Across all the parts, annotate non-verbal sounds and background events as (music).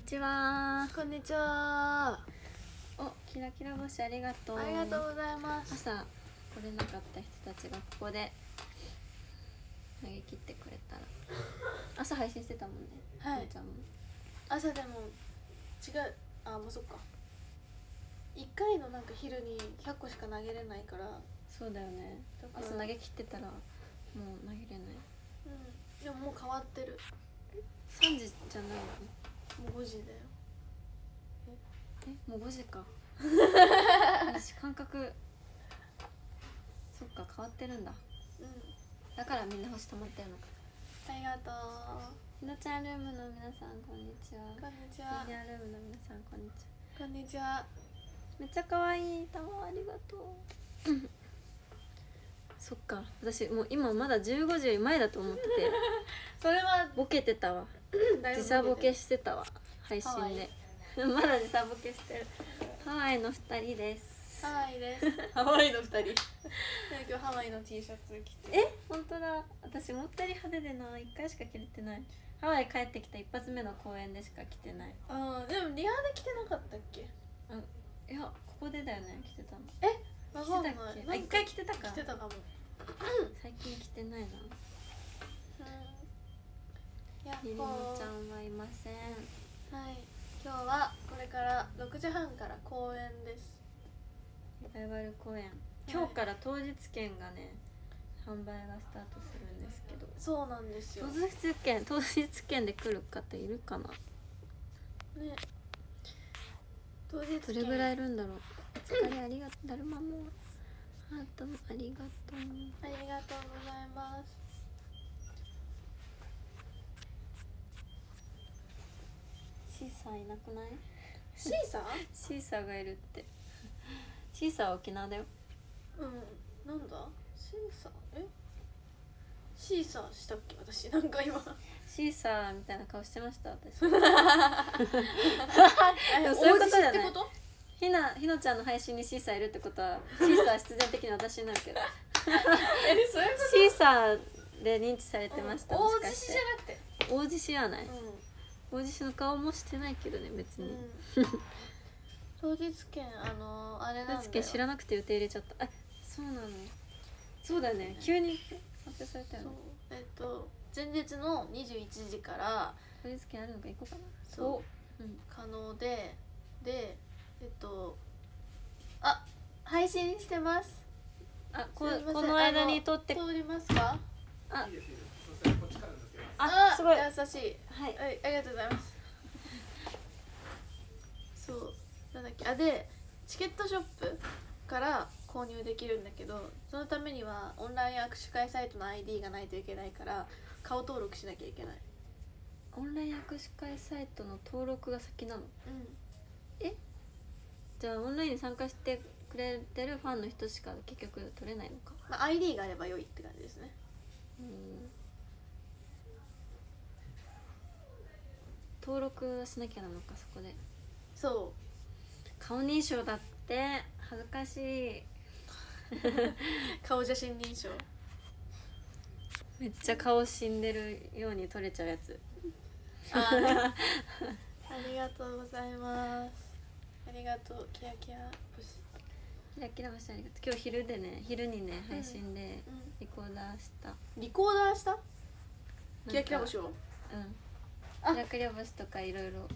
にちはこんにちは。おキラキラ星ありがとうありがとうございます。朝来れなかった人たちがここで投げ切ってくれたら (laughs) 朝配信してたもんねはいみーちゃんも朝でも違う。あ、もうそっか。一回のなんか昼に100個しか投げれないから。そうだよね朝投げ切ってたらもう投げれないうん。でももう変わってる。3時じゃないの？もう5時だよ。えもう5時か私感覚そっか変わってるんだうん。だからみんな星溜まってるのかありがとひなちゃんルームの皆さんこんにちはう。こんにちミはデ。ィアルームの皆さんこんにちはこんにちは。めっちゃ可愛いたまありがとう (laughs) そっか私もう今まだ15時前だと思ってて (laughs) それはボケてたわ時差ボケししてたわ。配信で。(laughs) まだ時差ボケしてる。ハワイの2人です。ハワイです。(laughs) ハワイの二人。ね今日ハワイの T シャツ着て。え本当だ。私思ったより派手でな1回しか着れてない。ハワイ帰ってきた一発目の公演でしか着てない。あーでもリハで着てなかったっけ？いやここでだよね。着てたの。わ着てたかんない。っ一回着てたか着てたかも。最近着てないなりりほもちゃー。んはいませんはい。今日はこれから6時半から公演です。ライバル公演。今日から当日券がね販売がスタートするんですけど。そうなんですよ。当日券当日券で来る方いるかな？ね。当日どれぐらいいいるんだろう？お疲れありがとう。だるまも。ハートもありがとう。ありがとうございます。シーサーいなくない？シーサー？シーサーがいるってシーサーは沖縄だようん。なんだ？シーサー？え？シーサーしたっけ？私なんか今。シーサーみたいな顔してました私 (laughs) でもそういうことじゃない？ひなひのちゃんの配信にシーサーいるってことはシーサー必然的に私になるけど (laughs) え、そういうこシーサーで認知されと？てました、うん大獅子じゃなくて？大獅子はない、う大獅子の顔もしてないけどね別ん。に、うん。当日券あのあれなんだよ。当日券知らなくて予定入れちゃった。あそうなの。そうだよね。急に発表されたよそう。ねえっと前日の21時から当日券あるのか行こうかな。そう。お。うん。可能ででえっとあ配信してます。あこすいません。この間に撮って通りますか？ああすごい。優しい。はい。はいありがとうございます。そうなんだっけ。あでチケットショップから購入できるんだけどそのためにはオンライン握手会サイトの ID がないといけないから顔登録しなきゃいけない。オンライン握手会サイトの登録が先なの？うん。じゃあオンラインに参加してくれてるファンの人しか結局取れないのか？まあ、ID があれば良いって感じですね。うん登録しなきゃなのかそこで。そ顔認証だって恥ずかしい。う (laughs) 顔写真認証。めっちゃ顔死んでるように撮れちゃうやつ。あありがとうございます。ありがとう。キラキラ星。キラキラ星ありがとう。今日昼でね昼にね配信でうん。リコーダーした。リコーダーした？キラキラ星を？うんあ。キラキラ星とかいろいろ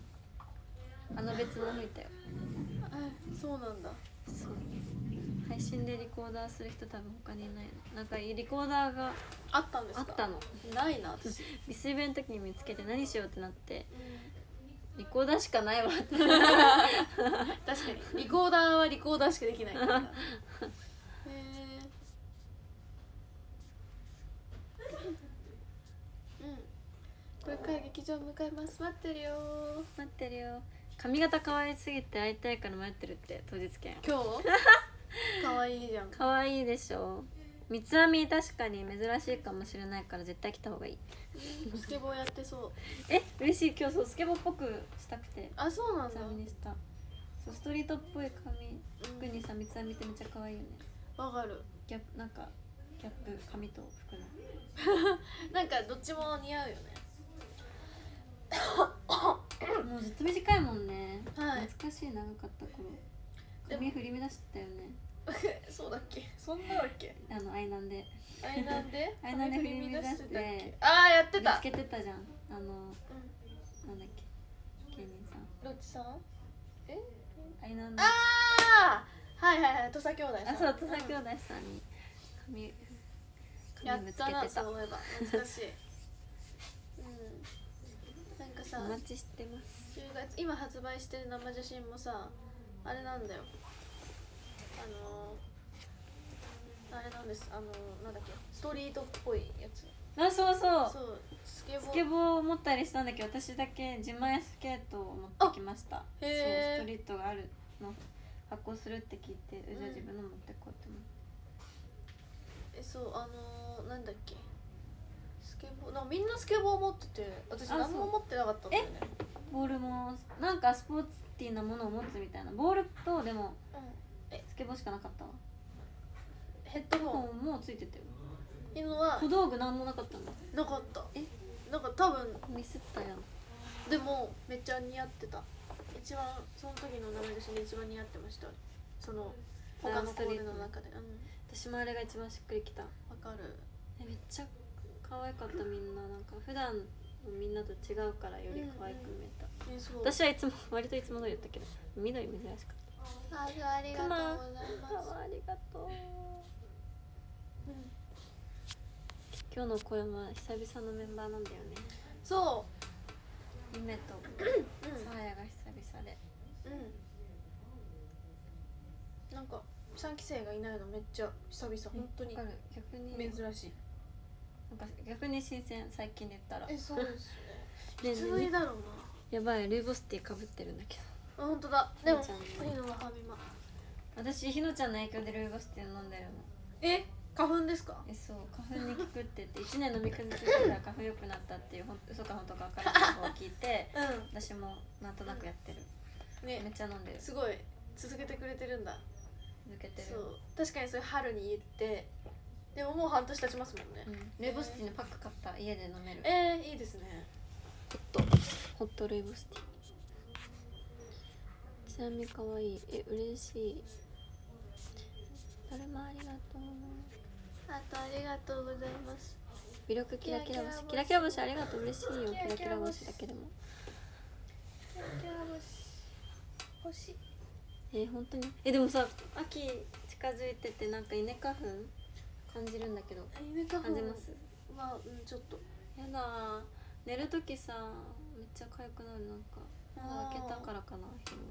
あの別の吹いたよ。あそうなんだ。そう。配信でリコーダーする人多分他にいないの。なんかリコーダーがあったんですか？あったの。ないな私、ビスイベの時に見つけて何しようってなって。リコーダーしかないわって。(laughs) 確かに。リコーダーはリコーダーしかできないから (laughs) へえうんこれから劇場向かいます。待ってるよ。待ってるよ。髪型可愛すぎて会いたいから迷ってるって当日券。今日？(laughs) 可愛いじゃん。可愛いでしょ。三つ編み確かに珍しいかもしれないから絶対来た方がいい。スケボーやってそう。え？嬉しい。今日そうスケボーっぽくしたくて。あそうなんだ。三つ編みにした。そうストリートっぽい髪服にさ三つ編みってめっちゃ可愛いよね。わかる。ギャップなんかギャップ髪と服の。(laughs) なんかどっちも似合うよねもうずっと短いもんね、はい。懐かしい長かった頃。髪振り乱してたよね。(laughs) そうだっけ？そんなだっけ？あの愛なんで？あいなんであいなんで髪振り乱してああやってた。見つけてたじゃん。あのうん。なんだっけ？芸人さん。ロッチさん？え？愛なんで。ああはいはいはい土佐兄弟さん。あそう土佐兄弟さんに髪や髪ぶつけてた。そういえば。懐かしいさお待ちしてます。10月今発売してる生写真もさあれなんだよ。あのあれなんです。あのなんだっけ。ストリートっぽいやつ。あそうそう。そう。スケボー。スケボーを持ったりしたんだけど私だけ自前スケートを持ってきました。そうストリートがあるの。発行するって聞いて、じゃあ自分の持ってこうって思って。えそうあのー、なんだっけスケボーなんかみんなスケボー持ってて私あ何も持ってなかったんだよね。ボールもなんかスポーツティーなものを持つみたいな。ボールとでもうん。スケボーしかなかったわ。ヘッドホン？もうもうついてたよ。いうのは？小道具なんもなかったんだ。なかった。え？なんか多分ミスったやん。でもめっちゃ似合ってた。一番その時の生写真で一番似合ってました。その他のコールの中で。うん。私もあれが一番しっくりきた。わかる。えめっちゃ可愛かったみんななんか普段のみんなと違うからより可愛く見えた、えそう。私はいつも割といつも通りだったけど緑珍しかっあありがとうございます。たありがとううん。今日の声は久々のメンバーなんだよね。そ夢とうさうんあやが久々で。うん。なんか3期生がいないのめっちゃ久々。本当に。わかる。逆に珍しいなんか逆に新鮮最近で言ったら。えそうですね。ねいつぶりだろうやばいルイボスティーかぶってるんだけど。なあ本当だ。でもひのがファミマ私ひのちゃんの影響でルイボスティー飲んでるの。え？花粉ですか？えそう。花粉に効くって言って1年飲み続けたら花粉良くなったっていうほん嘘か本当か分からない情報を聞いてう私もなんとなくやってる。んめっねちゃ飲んでる。すごい。続けてくれてるんだ。続けてる。そう。確かにそれ春に言ってでももう半年経ちますもんね、うん、ルイボスティーのパック買った家で飲める。えー、いいですね。ホットホットルイボスティー。ちなみに可愛い。え嬉しい。誰もありがとうあとありがとうございます。魅力キラキラ星。キキラキラ星ありがとう。嬉しいよ。キラキラ星だけでも。キラキラ星。星。えー、本当に？えでもさ秋近づいててなんか稲花粉？感じるんだけど犬花粉感じます？はうんちょっと。やだー。寝る時さめっちゃ痒くなる。なんか開けたからかな日も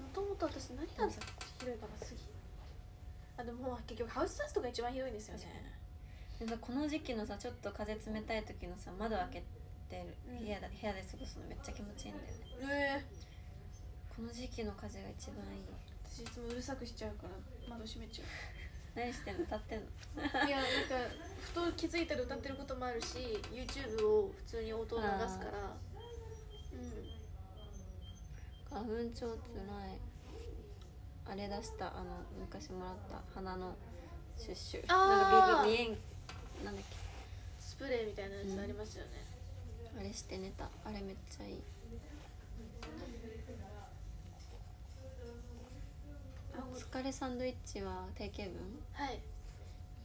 もともと私何がひどいかな杉あでも結局ハウスダストが一番ひどいんですよね。でさこの時期のさちょっと風冷たい時のさ窓開けてるうん。部屋だ部屋で過ごすのめっちゃ気持ちいいんだよね。ええこの時期の風が一番いい。私いつもうるさくしちゃうから窓閉めちゃう。何してんの？歌ってんの？いやなんかふと気づいたら歌ってることもあるし YouTube を普通に音を流すから。うん。花粉症つらい。あれ出したあの昔もらった花のシュッシュ。なんかビビビエンなんだっスプレーみたいなやつありますよね、けあれして寝た。あれめっちゃいいあお疲れサンドイッチは定型文？はい。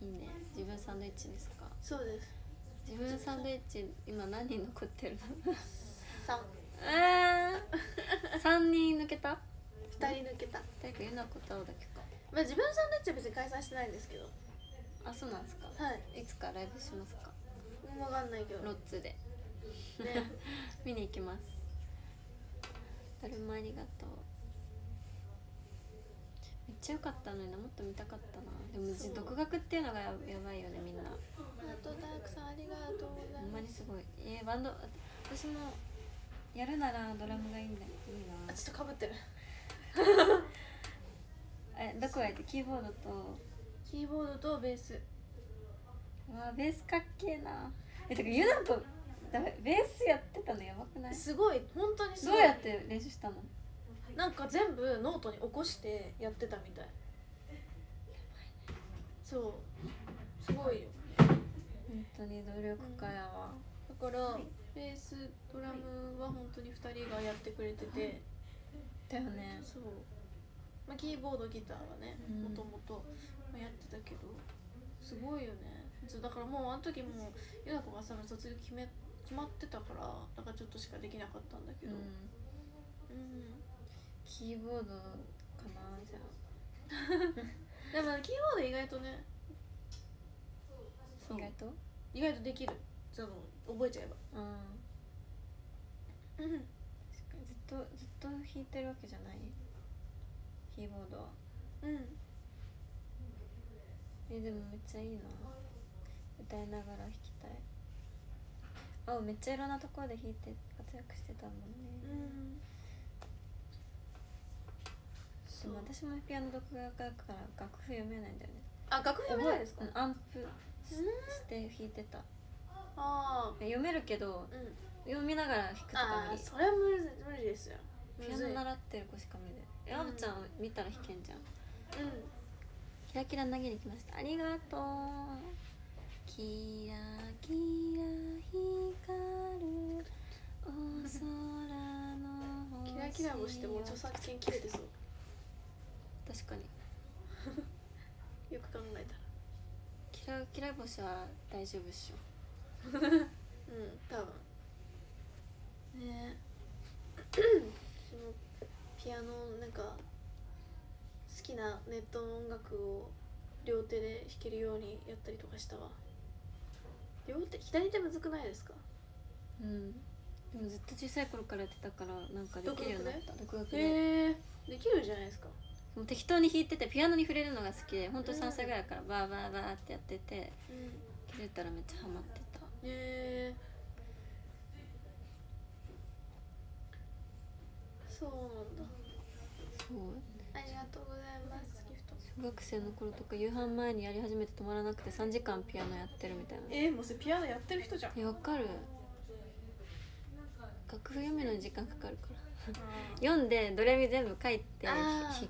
いいね。自分サンドイッチですか？そうです。自分サンドイッチ今何人残ってるの？3えー、3人抜けた？二人抜けた。誰かゆなこだけか。まあ自分サンドイッチは別に解散してないんですけど。あそうなんですか？はい。いつかライブしますか？分かんないけど。ロッツで。ね。(laughs) 見に行きます。誰もありがとうちゃ良かったのになもっと見たかったな。でも独学っていうのがややばいよねみんな。あとたくさんありがとうございますほんまますにすごい。えー、バンド私もやるならドラムがいいんだ。よいいな。あちょっとかぶってる。(laughs) えどこがいいって？キーボードと。キーボードとベース。うわベースかっけえな。えてかユナとだベースやってたのやばくない？すごい。本当にすごい。どうやって練習したの？なんか全部ノートに起こしてやってたみたい。そう。すごいよ。本当に努力家やわ、あから、はいベースドラムは本当に2人がやってくれてて、だよね。そう、まあ、キーボードギターはねうん。もともとやってたけど。すごいよね。そう。だからもうあの時もうゆな子がさ卒業決め決まってたからだからちょっとしかできなかったんだけど、うん。うんキーボードかなじゃ (laughs) でもキーボード意外とね。意外と？意外とできる。その覚えちゃえば。うんうん。確かにずっとずっと弾いてるわけじゃない？キーボードは。うん。えでもめっちゃいいな。歌いながら弾きたい。あめっちゃいろんなところで弾いて活躍してたもんね、うんでも私もピアノ独学だから楽譜読めないんだよね。あ楽譜読めないですか？うんアンプしして弾いてた。ああ読めるけどうん。読みながら弾くとか無理。ああそれは無理無理ですよ。ピアノ習ってる子しか無理でえあおちゃん見たら弾けんじゃん。うん。キラキラ投げに来ました。ありがとう。キラキラ光る。(laughs) お空の星。キラキラ星ってもう著作権切れてそう確かに。(laughs) よく考えたら。キラキラ星は大丈夫っしょ。(laughs) うん多分。ね。え (clears throat) そのピアノなんか好きなネットの音楽を両手で弾けるようにやったりとかしたわ。両手左手むずくないですか？うん。でもずっと小さい頃からやってたからなんかできるようになった。独学で。へえできるじゃないですかもう適当に弾いててピアノに触れるのが好きで本当3歳ぐらいからバーバーバーってやっててうん。気づいたらめっちゃハマってた。へえそうなんだ。そう。ありがとうございます。ギフト。小学生の頃とか夕飯前にやり始めて止まらなくて3時間ピアノやってるみたいな。えー、もうそれピアノやってる人じゃん。えわかる。楽譜読むのに時間かかるから。あ読んでドレミ全部書いて弾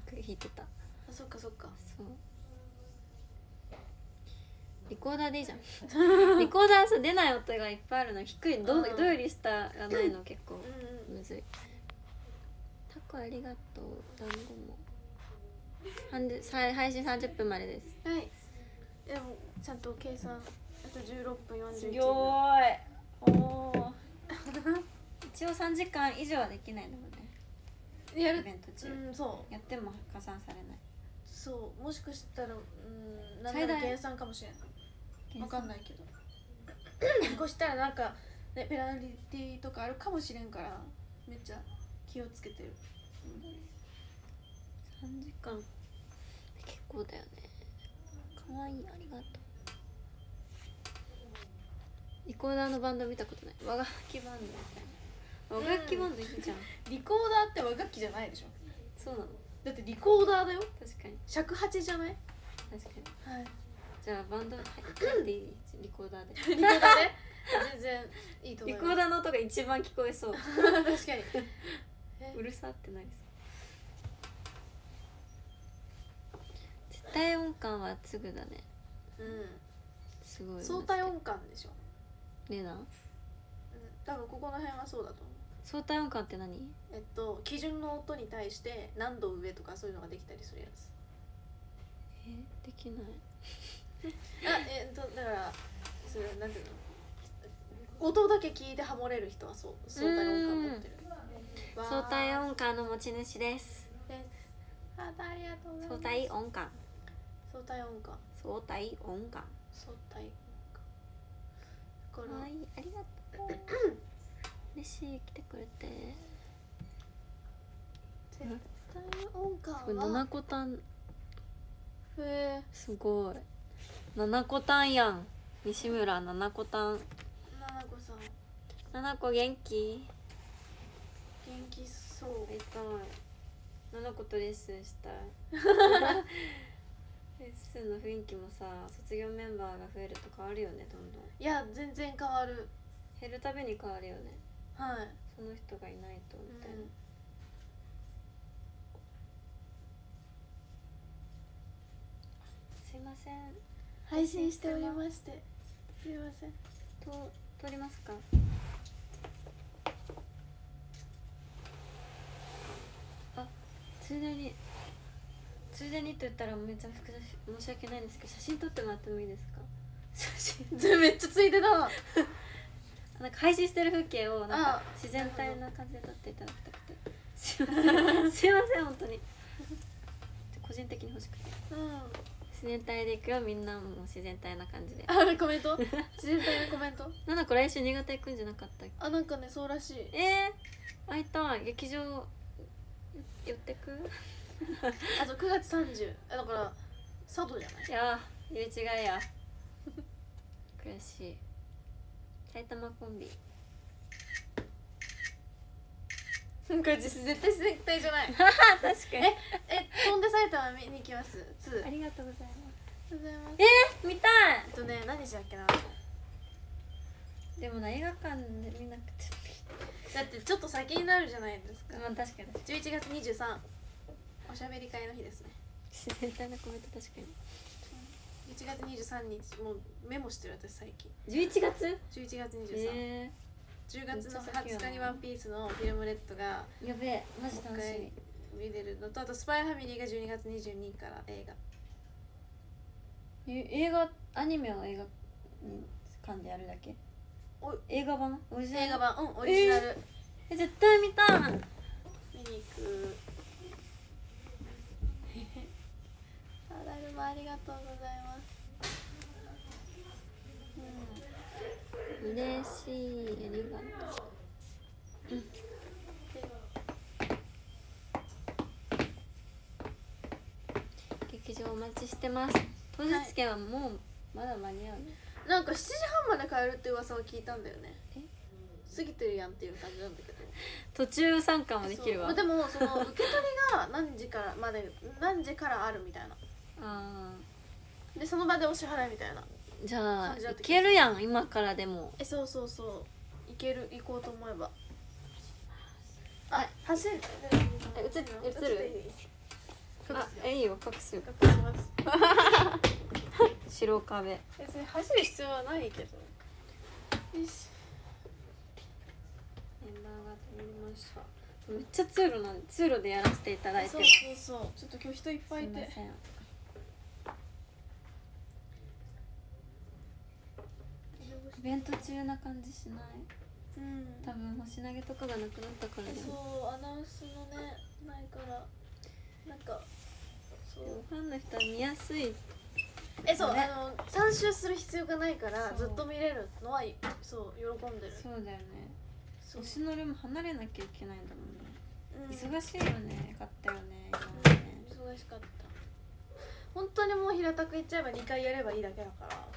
く弾いてた。そっかそっか。そう。リコーダーでいいじゃん。(laughs) リコーダーさ出ない音がいっぱいあるの。低いどうん。どより下がないの？結構。うん。うんむずい。タコありがとう。団子も。半でさ配信30分までです。はい。でもちゃんと計算。あと16分41す秒。ごい。おお (laughs) 一応3時間以上はできないのもね。やるイベント中、うんそう。やっても加算されない。そう。もしかしたらうんなん最大。なら計算かもしれない。わかんないけど。こうしたらなんか、ね、ペナルティとかあるかもしれんからめっちゃ気をつけてる。3時間。結構だよね。かわいいありがとう。リコーダーのバンド見たことない。和楽器バンドみたいな和楽器バンドいるじゃん、リコーダーって和楽器じゃないでしょ。そうなの。だってリコーダーだよ。確かに。尺八じゃない？確かに。はい。じゃあバンド入っていい？リコーダーで。(laughs) リコーダーね全然いいと思います。リコーダーの音が一番聞こえそう。確かに。(laughs) え？うるさってなりそう。絶対音感はつぐだね。うすごいん相対音感でしょ、レナうん、多分ここの辺はそうだと思う相対音感って何？えっと基準の音に対して何度上とかそういうのができたりするやつ。えできない。(laughs) あえっとだからそれなんていうの？音だけ聞いてハモれる人はそう相対音感持ってる。相対音感の持ち主です。です。あありがとうございます。相対音感。相対音感。相対音感。相対音感。だから、はいありがとう (laughs) 嬉しい来てくれて。絶対音感これは七個単へえ。すごい。七個単やん。西村七個単ななこさん。七個元気？元気そう。会いたい。七個とレッスンしたい。(laughs) レッスンの雰囲気もさ卒業メンバーが増えると変わるよねどんどん。いや全然変わる。減るたびに変わるよねはい、その人がいないとみたいな、うん。すいません。配信しておりまして。すいません。と撮りますか？あついでについでにと言ったらめちゃくちゃ申し訳ないですけど写真撮ってもらってもいいですか？(laughs) 写真。めっちゃついてた。わ (laughs) なんか配信してる風景をなんかあ自然体な感じで撮っていただきたくて。すいません。すいません本当に。個人的に欲しくて。うん。自然体でいくよ。みんなも自然体な感じで。あコメント？自然体のコメント？なんだこれ来週新潟行くんじゃなかったっけ？あなんかねそうらしい。えー、会いたい。劇場寄ってく？(laughs) あと9月30あだから佐渡じゃない？いやー入れ違いや。悔しい埼玉コンビ。これ絶対自然体じゃない。(laughs) 確かに。え飛んで埼玉見に行きます？2ありがとうございます。えー、見たい。えっとね何日だっけな？でもな映画館で見なくて。だってちょっと先になるじゃないですか。まあ確かに。11月23おしゃべり会の日ですね。自然体なコメント確かに11月23日もうメモしてる私最近。11月11月23、え10月のめっちゃ先やな20日に「ワンピースのフィルムレッドがー、やべえマジ楽しみ。見れるのとあと「スパイファミリー」が12月22日から映画。え映画アニメを映画館でやるだけ？お映画版？オリジナル？映画版。うんオリジナル、え絶対見たい。見に行くあだるまありがとうございます。嬉しいありがとう劇場お待ちしてます。当日券はもうまだ間に合う。ねなんか7時半まで帰るって噂を聞いたんだよね。え？過ぎてるやんっていう感じなんだけど。途中参加もできるわ。でもその受け取りが何時からまで何時からあるみたいな。あでその場でお支払いみたいな。ーじゃあ感じだったいけるやん今からでも。えそうそうそう。行ける行こうと思えば。あ走る。え映っ映る？あえいいよ隠すよ。隠します。(laughs) 白壁。別に走る必要はないけど。よし。メンバーが通りました。めっちゃ通路なんで通路でやらせていただいてそうそうそう。ちょっと今日人いっぱいいて。すいませんイベント中な感じしない？うん。多分星投げとかがなくなったからでそもうアナウンスのねないから。なんかそう。ファンの人は見やすいえそう、ねあの参集する必要がないからずっと見れるのはそう喜んでる。そうだよね。星のれも離れなきゃいけないんだもんね、うん。忙しいよねよかったよね今までね。忙しかった。本当にもう平たく言っちゃえば2回やればいいだけだから。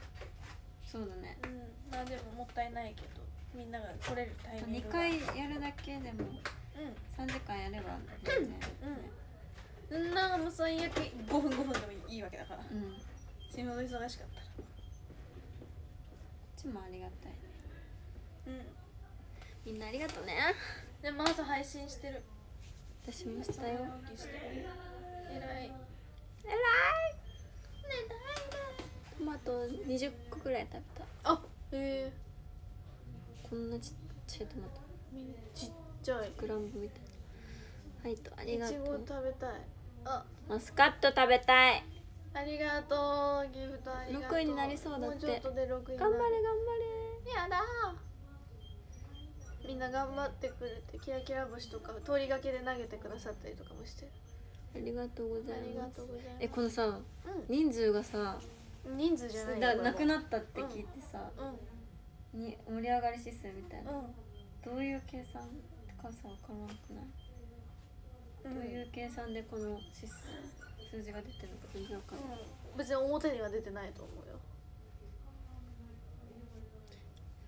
そうだね。うんまあでももったいないけどみんなが来れるタイミング2が回やるだけでもう3時間やれば全然。ねん。うん。なん。もう最悪5分5分でもいいわけだからうん。こ死ぬほど忙しかったらっちもありがたいねうん。みん。なありがとうねでも朝配信してる私もしたよ早起きしてる偉いえらいトマト20個ぐらい食べたあへえこんなちっちゃいトマト。ちっちゃい。グラムみたいな。はいとありがといちごう食べたい。あ。マスカット食べたい。ありがとうギフトありがとう。6位になりそうだって。もうちょっとで6位になる。頑張れ頑張やだ。みんな頑張ってくれてキラキラ星とか通りがけで投げてくださったりとかもしてる。れありがとうございます。えこのさう人数がさん人数じゃないなくなったって聞いてさ、うん。に盛り上がり指数みたいな、うん。どういう計算かさ分からなくない、うん。どういう計算でこの指数数字が出てるのか全然分かんない、うん。別に表には出てないと思うよ。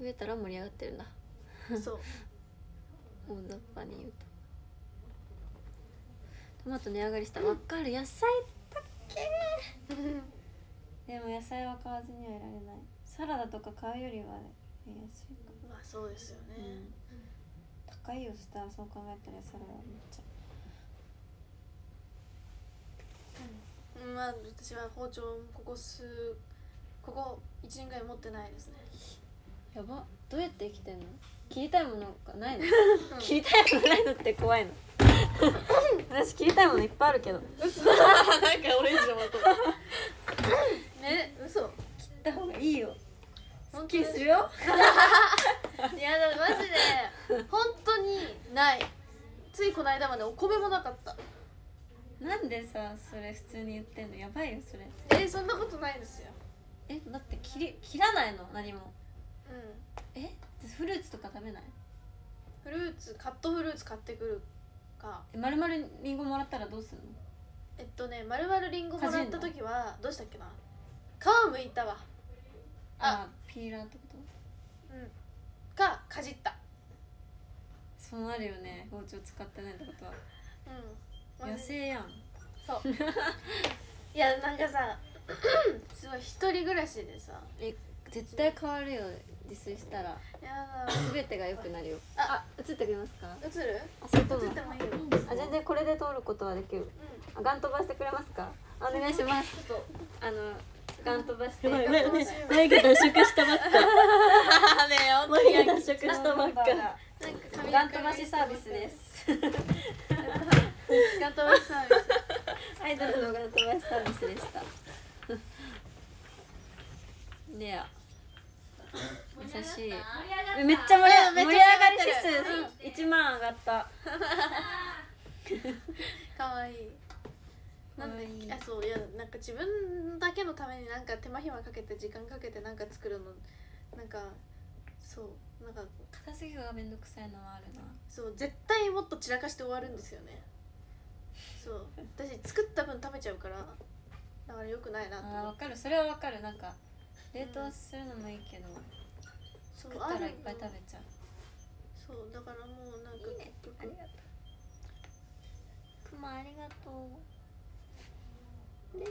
増えたら盛り上がってるんだそう。(laughs) 大雑把に言うと。トマト値上がりした。分かる。野菜だっけ (laughs) でも野菜は買わずにはいられない。サラダとか買うよりは安いかまあそうですよら、ね、高いよそしたらそう考えたらサラダめっちゃ。うん。まあ私は包丁ここ数ここ1年ぐらい持ってないですね。やば。どうやって生きてんの？切りたいものがないの？(laughs) 切りたいものないのって怖いの？(laughs) 私切りたいものいっぱいあるけど。嘘 (laughs) なんかオレンジのことね嘘。切った方がいいよ。本当です。るよ。(laughs) いやだマジで本当にない。ついこの間までお米もなかった。なんでさそれ普通に言ってんの？やばいよそれ。えそんなことないですよ。えだって切り切らないの？何も。うん。え？フルーツとか食べない？フルーツカットフルーツ買ってくるか。え丸々りんごもらったらどうすんの？えっとねまるまるりんごもらった時はどうしたっけな？皮むいたわ。あピーラーってこと？うん。かかじった。そうなるよね。包丁使ってないってことは。うん。野生やん。そう。いやなんかさ (clears throat) すごい一人暮らしでさ。え絶対変わるよ。自炊したら。やだ。全てが良くなるよ。あ。映ってくれますか？映る？あそれとも映ってもいいよ。あ全然これで通ることはできる。うあガン飛ばしてくれますか？お願いします。んちょっと。あのガン飛ばしてばいねね眉毛脱色したばっか。眉毛脱色したばっか。なんか髪ガン飛ばしサービスです。ガン飛ばしサービスアイドルのガン飛ばしサービスでした。レア優しい。えめっちゃ盛り上うんめっちゃ盛り上がり指数1万上がった。かわいいなんであそういやなんか自分だけのためになんか手間暇かけて時間かけてなんか作るのなんかそうなんか片付けがめんどくさいのはあるな。そう絶対もっと散らかして終わるんですよね。そう私作った分食べちゃうからだからよくないなとあーわ思ってかる。それはわかる。なんか冷凍するのもいいけどそう食ったらいっぱい食べちゃう。そうだからもうなんか結局ありがとうくまありがとう。で嬉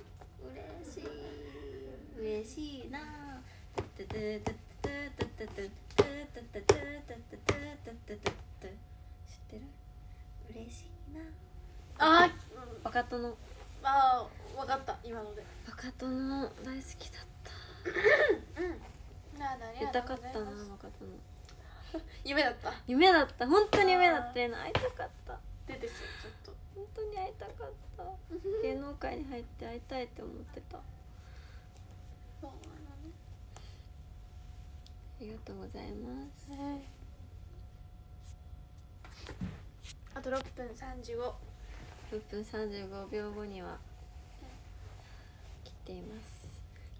しい。嬉しいな。知ってる嬉しいなあーバカ殿あー分かった今のでバカ殿大好きだったうんなあなああり出たかったなございますバカ殿夢だった夢だった本当に夢だったな会いたかったでですよちょっと本当に会いたかった。芸能界に入って会いたいって思ってた。あそうりがとうございます。ねあと6分35 6分35秒後には切っています。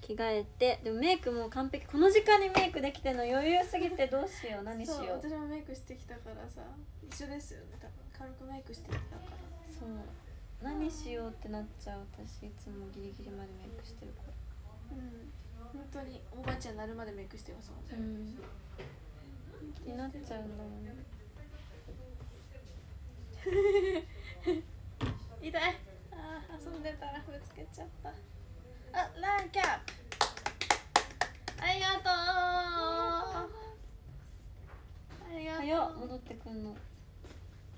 着替えてでもメイクも完璧。この時間にメイクできてんの余裕すぎてどうしよう。何しよう私もメイクしてきたからさ一緒ですよね。多分軽くメイクしてきたからそう。何しようってなっちゃう私いつもギリギリまでメイクしてるから。うん。本当におばあちゃんになるまでメイクしてますもん。ねうん。気になっちゃうんだもん (laughs) 痛い。あー遊んでたらぶつけちゃった。あランキャップ。ありがとう。ありがとう戻ってくんの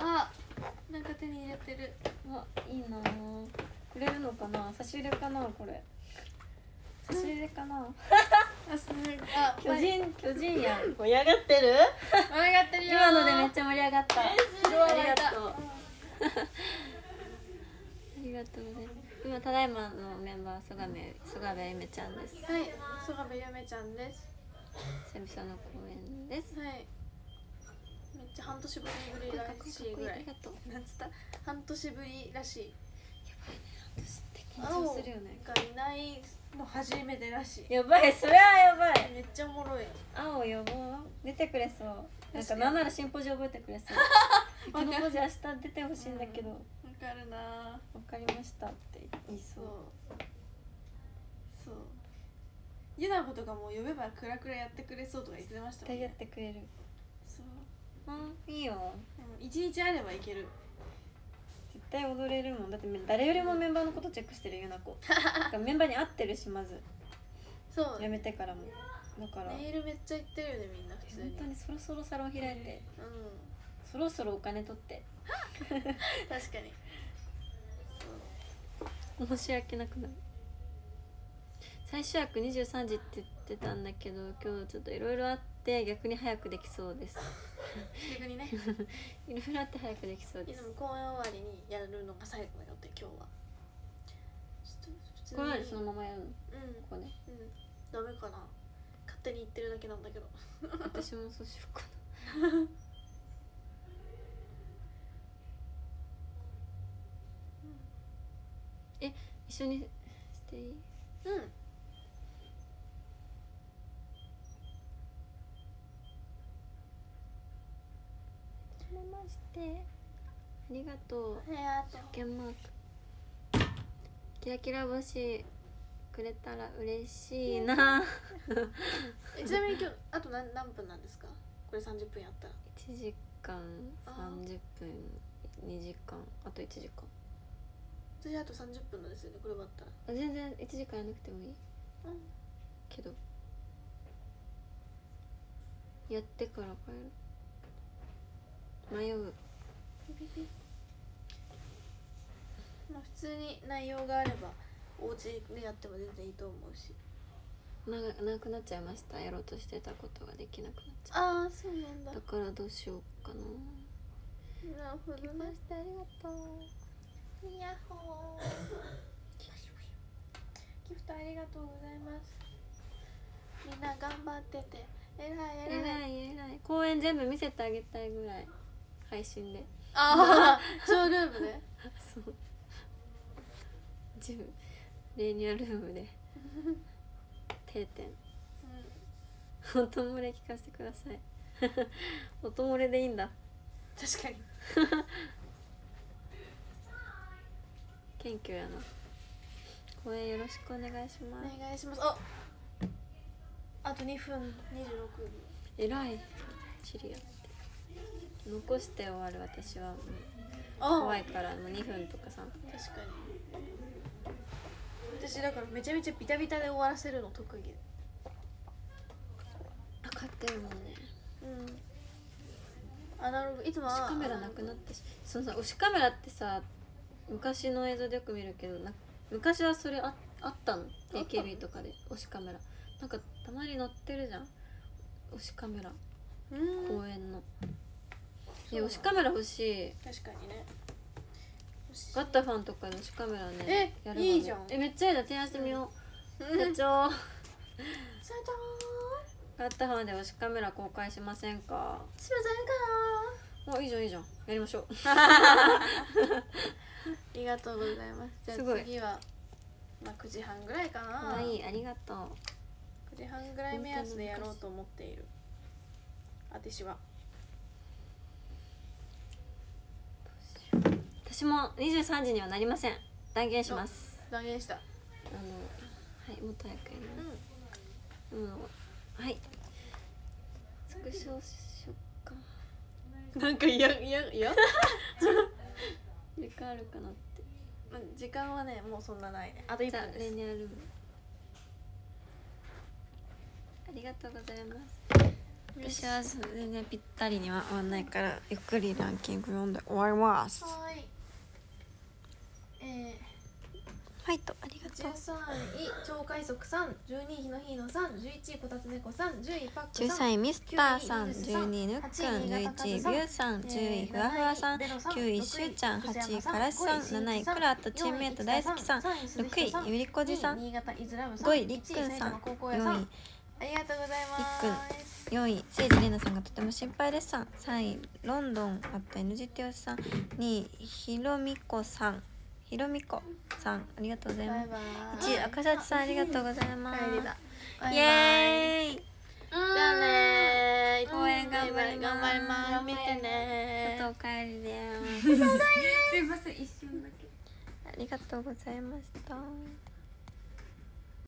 あなんか手に入れてる。あいいな。あくれるのかな？差し入れかなこれ。差し入れかな？(laughs) あすあ巨人巨人やん。盛り上がってる？盛り上がってるよ。今のでめっちゃ盛り上がった。あありがとう。(laughs) ありがとうございます。今ただいまのメンバー曽我部曽我部ゆめちゃんです。はい。曽我部ゆめちゃんです。久々の公演です。はいめっちゃ半年ぶりらしいぐらい。なんつった？半年ぶりらしい。私って緊張するよねがいないの初めてらしいやばい。それはやばい。めっちゃおもろい。青呼ぼう出てくれそう。なん確かなんなら進歩時覚えてくれそう。(laughs) このポジ明日出てほしいんだけど。わかるな。わかりましたって言いそそう。うそう。ゆな子とかも呼べばクラクラやってくれそうとか言ってましたもん絶対やっねてくれるうんいいよ。うん一日あればいける。絶対踊れるもん。だって誰よりもメンバーのことチェックしてるゆ (laughs) な子メンバーに合ってるしまず。そう。辞めてからも。だから。メールめっちゃ言ってるよねみんな普通に。本当にそろそろサロン開いて。うそろそろお金取って。ん (laughs) 確かに。申し訳なくなる。最終枠23時って言ってたんだけど今日ちょっといろいろあっって逆に早くできそうです。逆にね。(laughs) いろいろあって早くできそうでですも公演終わりにやるのが最後の予定今日は。ちょっと普通に。これまでそのままやるの？こうん。こで。うん。ダメかな。勝手に言ってるだけなんだけど。私もそうしようかな。(laughs) え一緒にしていい？うんはじめまして。ありがとう。えあとケンマークキラキラ星くれたら嬉しいな。えちなみに今日あと何何分なんですか？これ30分やったら。1時間30分2時間あと1時間。私あと30分なんですよねこれ終わったら。あ全然1時間やなくてもいい。うん。けど。やってから帰る迷う。まあ普通に内容があればお家でやっても全然いいと思うし。ななくなっちゃいました？やろうとしてたことができなくなっちゃああそうなんだ。うだからどうしようかな。なるほどね。してありがとう。イヤホー。ギフトありがとうございます。みんな頑張ってて。えらいえらい。偉い偉い。公演全部見せてあげたいぐらい配信で。ああショー (laughs) ルームで。そう。自分レニュアルームで。定点。音漏れ聞かせてください。(laughs) 音漏れでいいんだ。確かに。謙虚やな。公演よろしくお願いしおます。願いします。ああと2分26秒。偉い。チリや。って残して終わる私は。もうあ。怖いからもう2分とか3分確かに。私だからめちゃめちゃビタビタで終わらせるの得意。分かってるもんね。うん。アナログいつもは。推しカメラなくなったし。そのさ推しカメラってさ昔の映像でよく見るけどな昔はそれああったの？AKB とかで。推しカメラ。なんかたまに載ってるじゃん？推しカメラ。うん。公園のそう。なのえ推しカメラ欲しい。確かにね。ガッタファンとかで推しカメラねえやるいいじゃん。えめっちゃいいじゃん提案してみよう、うん。社長。社ガッタファンで推しカメラ公開しませんか？長しませんか？もういいじゃんいいじゃん。やりましょう。(laughs) ありがとうございます。じゃあ次はまあ9時半ぐらいかな。はいありがとう。9時半ぐらい目安でやろうと思っている。私は私も23時にはなりません。断言します。断言した。あのはいもっと早くやります。ううんはい。スクショしよっか。んなんか嫌嫌嫌？(laughs) 時間あるかなって。時間はねもうそんなないね。あと1じゃあ分ですレニアルーム。ありがとうございます。私は全然ぴったりには終わんないからゆっくりランキング読んで終わります。はーいえファイトありがー、とう。13位超快速さん12位ひのひのさん11位こたつねこさん10位パックさん13位ミスターさん12位ぬっくん11位ビューさん10位ふわふわさん9位しゅうちゃん8位からしさん7位クラッとチームメイト大好きさん6位ゆりこじさん新潟イズラム5位りっくんさん4位ありがとうございます。4位せいじれなさんがとても心配ですさん。3位ロンドンあった NGT おじさん。2位ひろみこさんひろみこさんありがとうございます。バイバイ。1位赤さんありがとうございます。帰りだ。イエーイ。じゃあねー公演頑張り頑張ります。見てねあとお帰りです。(laughs) (laughs) すいません。一瞬だけ。ありがとうございました